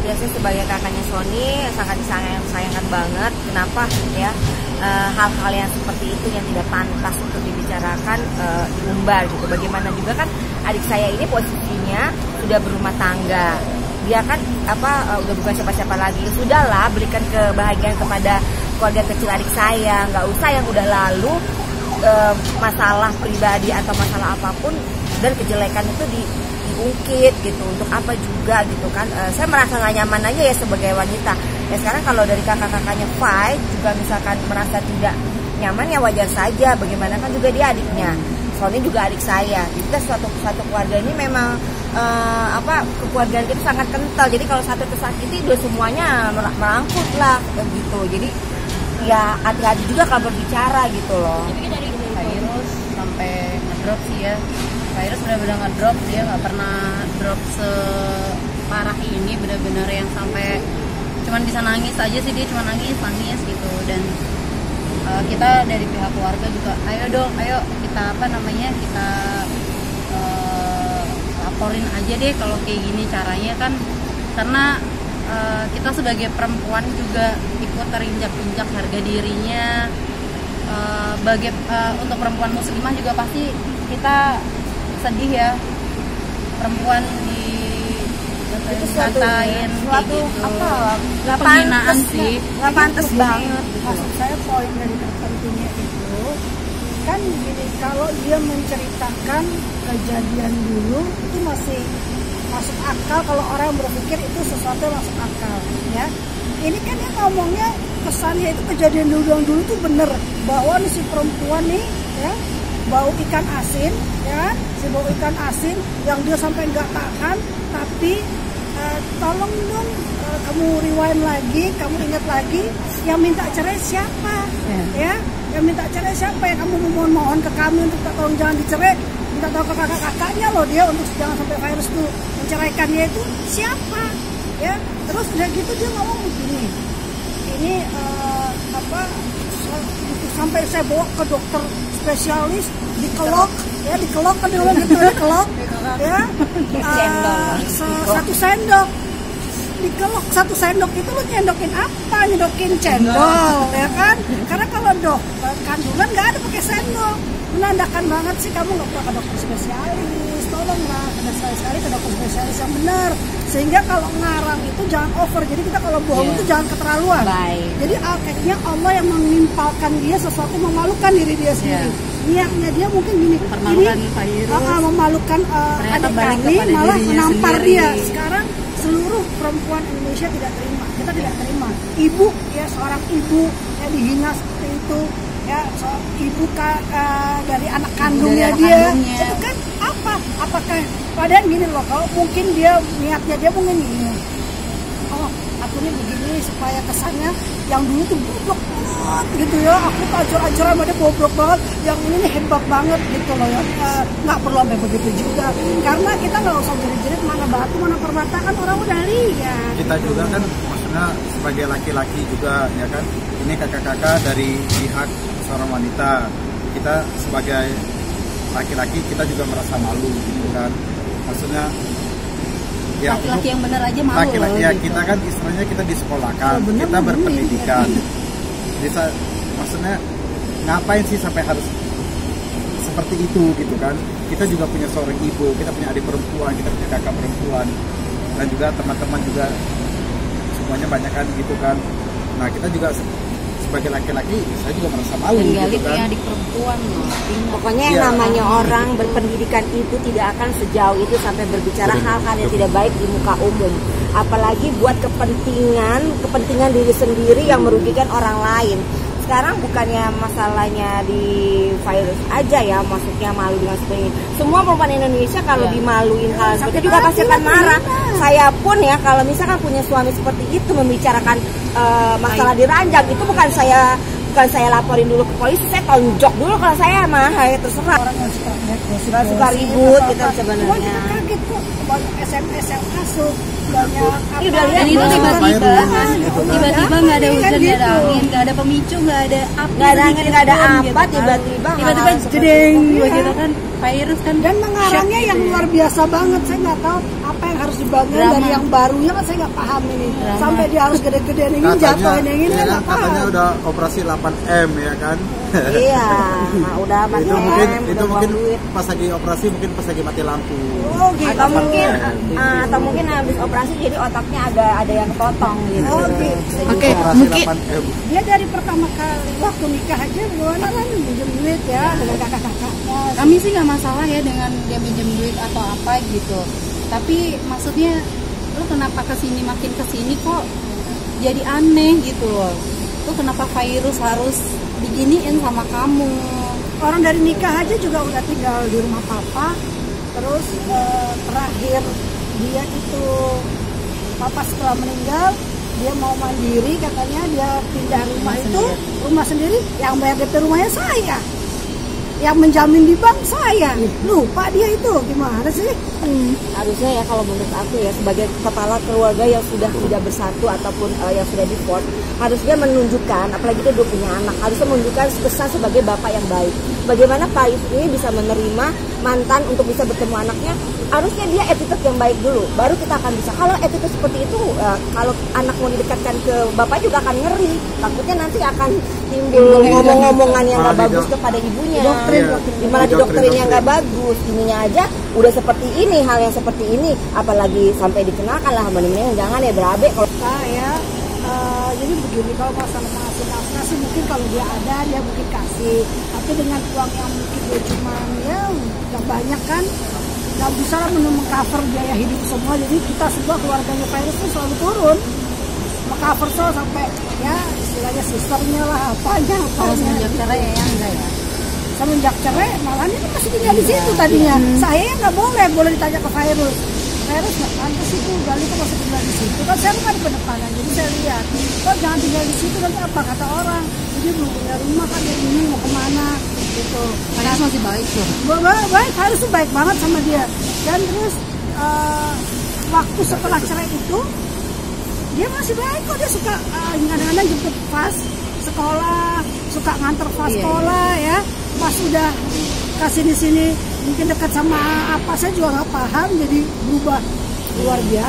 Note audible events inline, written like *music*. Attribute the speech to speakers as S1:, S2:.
S1: ya saya sebagai kakaknya Sony sangat disayang sayangkan banget. Kenapa? Ya eh, hal-hal yang seperti itu yang tidak pantas untuk dibicarakan eh, diumbar gitu. Bagaimana juga kan adik saya ini posisinya sudah berumah tangga. Dia kan apa eh, udah bukan siapa-siapa lagi. Sudahlah berikan kebahagiaan kepada keluarga kecil adik saya. Nggak usah yang udah lalu eh, masalah pribadi atau masalah apa pun dan kejelekan itu di diungkit gitu untuk apa juga gitu kan. Eh, saya merasa nggak nyaman aja ya sebagai wanita. Ya sekarang kalau dari kakak-kakaknya fight juga misalkan merasa tidak nyaman ya wajar saja. Bagaimana kan juga dia adiknya. Sony juga adik saya. Jadi kita suatu satu keluarga ini memang eh, apa kekeluargaan kita sangat kental. Jadi kalau satu tersakiti dua semuanya mer- merangkut lah gitu. Jadi ya hati-hati juga kalau berbicara gitu loh.
S2: Virus sampai ngedrop sih ya virus benar-benar ngedrop dia nggak pernah drop separah ini benar-benar yang sampai cuman bisa nangis aja sih dia cuma nangis nangis gitu. Dan uh, kita dari pihak keluarga juga ayo dong ayo kita apa namanya kita uh, laporin aja deh kalau kayak gini caranya kan. Karena uh, kita sebagai perempuan juga ikut terinjak-injak harga dirinya uh, baga- uh, untuk perempuan muslimah juga pasti kita sedih ya. Perempuan di
S1: itu
S2: kayak
S1: suatu
S2: gitu.
S1: apa? Nggak pantas
S2: sih.
S1: nggak pantas banget.
S3: Maksud saya poin dari tertentunya itu kan gini kalau dia menceritakan kejadian dulu itu masih masuk akal. Kalau orang berpikir itu sesuatu yang masuk akal ya. Ini kan dia ngomongnya kesannya itu kejadian dulu yang dulu tuh bener. Bahwa si perempuan nih ya bau ikan asin ya. Si bau ikan asin yang dia sampai nggak tahan tapi eh, tolong dong eh, kamu rewind lagi kamu ingat lagi yang minta cerai siapa ya. yang minta cerai siapa yang kamu memohon mohon ke kami untuk tolong jangan dicerai. Minta tolong ke kakak kakaknya loh dia untuk jangan sampai virus tuh menceraikan dia itu siapa ya. Terus udah gitu dia ngomong begini ini eh, apa sa- sampai saya bawa ke dokter spesialis dikelok ya dikelok kan bilang gitu dikelok ya. Eh, se- satu sendok. Dikelok satu sendok itu lu nyendokin apa? Nyendokin cendol ya kan? Karena kalau dok kandungan nggak ada pakai sendok. Menandakan banget sih kamu nggak pernah ke dokter spesialis. Tolonglah ada sekali-sekali ke dokter spesialis yang benar. Sehingga kalau ngarang itu jangan over. Jadi kita kalau bohong
S2: Iya.
S3: itu jangan keterlaluan.
S1: Baik.
S3: Jadi akhirnya Allah yang menimpalkan dia sesuatu memalukan diri dia sendiri niatnya dia mungkin gini
S2: Mempermalukan
S3: ini
S2: virus.
S3: ah, memalukan uh, adik kami malah menampar
S2: sendiri.
S3: dia sekarang seluruh perempuan Indonesia tidak terima kita tidak terima ibu ya seorang ibu yang dihina seperti itu ya so- ibu ka- uh, dari anak kandungnya
S2: anak
S3: dia
S2: kandungnya.
S3: itu kan apa apakah padahal gini loh kalau mungkin dia niatnya dia mungkin gini aku ini begini supaya kesannya yang dulu tuh goblok banget gitu ya. Aku sama dia goblok banget. Yang ini hebat banget gitu loh ya. Eh, nggak perlu sampai begitu juga. Karena kita nggak usah jerit-jerit mana batu mana permata kan orang udah lihat.
S4: Kita juga kan maksudnya sebagai laki-laki juga ya kan? Ini kakak-kakak dari pihak seorang wanita. Kita sebagai laki-laki kita juga merasa malu gitu kan? Maksudnya ya.
S2: Laki-laki yang bener aja malu
S4: laki-laki ya
S2: gitu.
S4: kita kan istilahnya kita disekolahkan
S3: Oh, bener,
S4: kita
S3: bener,
S4: berpendidikan. Bisa maksudnya ngapain sih sampai harus seperti itu gitu kan? Kita juga punya seorang ibu kita punya adik perempuan kita punya kakak perempuan dan juga teman-teman juga semuanya banyak kan gitu kan? Nah kita juga sebagai laki-laki saya juga merasa malu
S2: dan Gali
S4: gitu kan
S2: adik perempuan loh.
S1: Pokoknya yang
S4: Iya.
S1: namanya orang berpendidikan itu tidak akan sejauh itu sampai berbicara hal-hal yang tidak baik di muka umum. Apalagi buat kepentingan, kepentingan diri sendiri yang merugikan orang lain. Sekarang bukannya masalahnya di virus aja ya, maksudnya malu dengan seperti ini. Semua perempuan Indonesia kalau
S2: Iya.
S1: dimaluin hal seperti
S3: sakit
S1: itu juga pasti akan marah.
S3: benar.
S1: Saya pun ya kalau misalkan punya suami seperti itu membicarakan eh, masalah diranjang itu bukan saya bukan saya laporin dulu ke polisi, saya tonjok dulu kalau saya mah, ya terserah.
S3: orang yang suka
S1: suka ribut gitu sebenarnya.
S3: Kita kaget kok banyak SMS yang masuk banyak apa
S1: Ini udah lihat
S2: dan itu
S1: Iya,
S2: tiba-tiba
S4: virus gitu kan.
S2: tiba-tiba nggak ada
S3: Kan
S2: hujan nggak ada
S3: gitu.
S2: angin nggak ada pemicu nggak ada api
S1: Nggak ada angin,
S2: sedikit
S1: nggak ada apa,
S2: gitu kan.
S1: tiba-tiba
S2: tiba-tiba jedeng
S3: itu.
S2: begitu kan virus kan
S3: dan mengarangnya yang
S2: gitu ya.
S3: luar biasa banget saya nggak tahu apa yang harus dibangun dari yang barunya kan saya nggak paham ini sampai dia harus gede-gedean ini jatuh ini ini
S4: ya
S3: nggak paham
S4: katanya udah operasi 8 m ya kan
S1: iya *laughs* nah, udah mati
S4: itu mungkin
S1: em,
S4: itu mungkin
S1: duit
S4: pas lagi operasi mungkin pas lagi mati lampu.
S3: Oh gitu.
S1: Atau mungkin uh, atau mungkin habis operasi jadi otaknya ada ada yang kepotong gitu.
S3: Oh, gitu.
S2: Oke.
S4: operasi
S2: mungkin-
S4: 8 m
S3: dia dari pertama kali waktu nikah aja gimana kan minjem duit ya dengan kakak-kakaknya.
S2: Kami sih nggak masalah ya dengan dia minjem duit atau apa gitu. Tapi maksudnya lu kenapa ke sini makin ke sini kok jadi aneh? gitu loh. Lu kenapa virus harus diginiin sama kamu.
S3: Orang dari nikah aja juga udah tinggal di rumah papa. Terus eh, terakhir dia itu papa setelah meninggal dia mau mandiri katanya dia pindah rumah itu rumah sendiri yang bayar DP rumahnya saya yang menjamin di bank saya. Lupa dia itu gimana sih?
S1: Harusnya ya kalau menurut aku ya sebagai kepala keluarga yang sudah tidak bersatu ataupun eh, yang sudah divorce harusnya menunjukkan apalagi dia udah punya anak harusnya menunjukkan kesan sebagai bapak yang baik bagaimana Pak Yus ini bisa menerima mantan untuk bisa bertemu anaknya? Harusnya dia attitude yang baik dulu baru kita akan bisa. Kalau attitude seperti itu eh, kalau anak mau didekatkan ke bapak juga akan ngeri. Takutnya nanti akan timbul ngomong-ngomongan yang nggak bagus kepada ibunya.
S4: Iya.
S1: malah
S4: Didoktrin,
S1: didoktrin yang nggak
S4: doktrin.
S1: bagus. Ininya aja udah seperti ini hal yang seperti ini. Apalagi sampai dikenalkan lah mending jangan ya berabe kalau
S3: saya jadi begini kalau masalah mengasih nafkah sih mungkin kalau dia ada dia mungkin kasih. Tapi dengan uang yang mungkin dia cuma ya nggak banyak kan nggak bisa mengcover biaya hidup semua. Jadi kita semua keluarganya virus itu selalu turun. Mengcover semua sampai ya istilahnya sisternya lah apanya
S2: kalau
S3: apanya.
S2: semenjak cerai ya yang enggak ya?
S3: Semenjak cerai malah kan masih tinggal di situ tadinya. Saya yang nggak boleh boleh ditanya ke virus virus nggak pantas itu Gali kok masih tinggal di situ. Kan saya bukan di pendepanan jadi saya lihat kok jangan tinggal di situ nanti apa? kata orang. Jadi belum punya rumah kan dia bingung mau ke mana? Gitu.
S2: Kayaknya masih baik tuh?
S3: Ba- ba- baik harus tuh baik banget sama dia. Dan terus eh, waktu setelah cerai itu dia masih baik kok. Dia suka eh, kadang-kadang jemput pas sekolah suka nganter pas
S2: Iya, iya.
S3: sekolah ya. Pas udah kasih di sini mungkin dekat sama apa saya juga nggak paham jadi berubah. Luar biasa